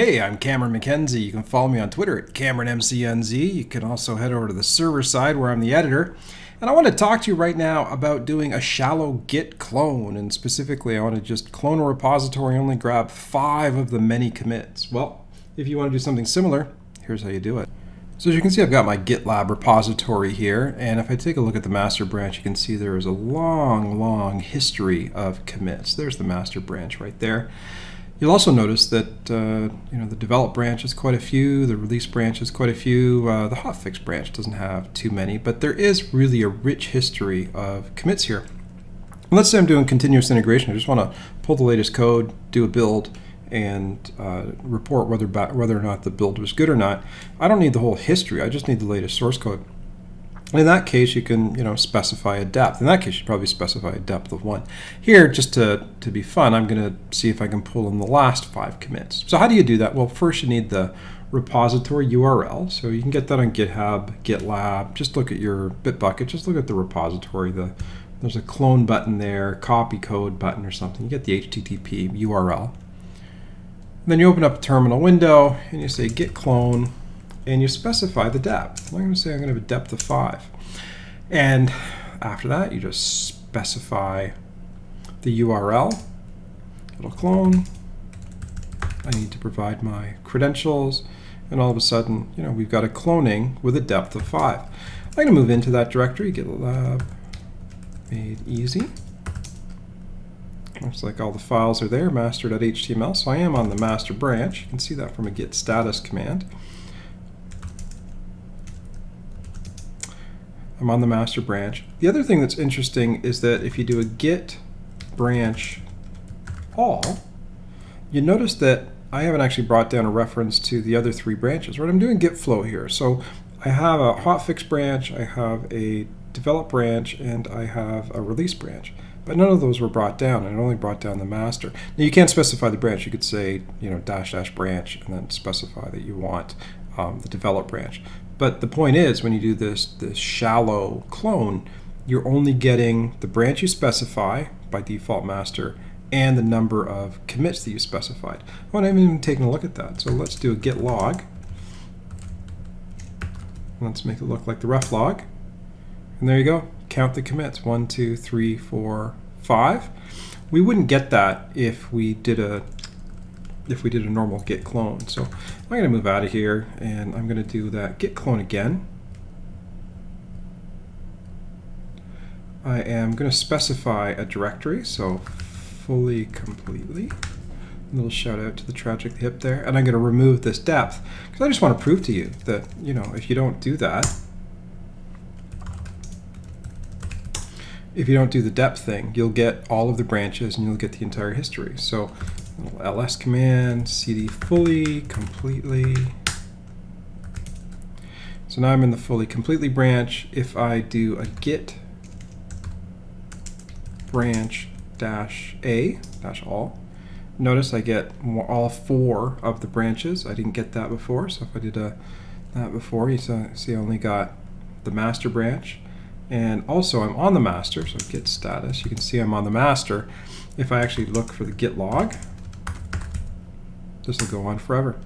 Hey, I'm Cameron McKenzie. You can follow me on Twitter at CameronMCNZ. You can also head over to TheServerSide where I'm the editor. And I want to talk to you right now about doing a shallow git clone. And specifically, I want to just clone a repository and only grab five of the many commits. Well, if you want to do something similar, here's how you do it. So as you can see, I've got my GitLab repository here, and if I take a look at the master branch, you can see there is a long, long history of commits. There's the master branch right there. You'll also notice that uh, you know the develop branch is quite a few, the release branch is quite a few, uh, the hotfix branch doesn't have too many, but there is really a rich history of commits here. And let's say I'm doing continuous integration. I just want to pull the latest code, do a build, and uh, report whether whether or not the build was good or not. I don't need the whole history. I just need the latest source code. In that case, you can you know specify a depth. In that case, you probably specify a depth of one. Here, just to, to be fun, I'm going to see if I can pull in the last five commits. So how do you do that? Well, first you need the repository URL. So you can get that on GitHub, GitLab. Just look at your Bitbucket. Just look at the repository. The There's a clone button there, copy code button or something. You get the HTTP URL. Then you open up a terminal window and you say git clone and you specify the depth. I'm going to say I'm going to have a depth of 5. And after that, you just specify the URL. It'll clone. I need to provide my credentials. And all of a sudden, you know, we've got a cloning with a depth of 5. I'm going to move into that directory, GitLab made easy. Looks like all the files are there, master.html, so I am on the master branch. You can see that from a git status command. I'm on the master branch. The other thing that's interesting is that if you do a git branch all, you notice that I haven't actually brought down a reference to the other three branches. Right, I'm doing git flow here. So I have a hotfix branch, I have a develop branch, and I have a release branch. But none of those were brought down, and it only brought down the master. Now you can't specify the branch. You could say, you know, dash dash branch, and then specify that you want um, the develop branch. But the point is, when you do this this shallow clone, you're only getting the branch you specify by default master and the number of commits that you specified. Oh, I haven't even taken a look at that. So let's do a git log. Let's make it look like the ref log. And there you go. Count the commits. One, two, three, four, five. We wouldn't get that if we did a if we did a normal git clone. So I'm going to move out of here and I'm going to do that git clone again. I am going to specify a directory, so fully completely. A little shout out to the Tragically Hip there. And I'm going to remove this depth because I just want to prove to you that, you know, if you don't do that, if you don't do the depth thing, you'll get all of the branches and you'll get the entire history. So ls command, cd fully, completely. So now I'm in the fully completely branch. If I do a git branch dash a dash all, notice I get all four of the branches. I didn't get that before, so if I did a, that before, you see I only got the master branch. And also I'm on the master, so git status, you can see I'm on the master. If I actually look for the git log, this will go on forever.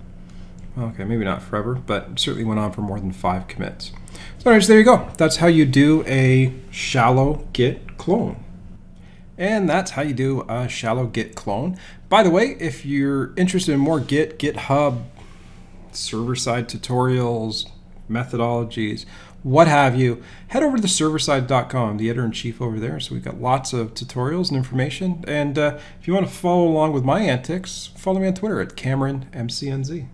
Okay, maybe not forever, but certainly went on for more than five commits. So anyways, there you go. That's how you do a shallow git clone. And that's how you do a shallow git clone. By the way, if you're interested in more Git, GitHub, server-side tutorials, methodologies, what have you, head over to theserverside.com, the editor-in-chief over there. So we've got lots of tutorials and information. And uh, if you want to follow along with my antics, follow me on Twitter at CameronMCNZ.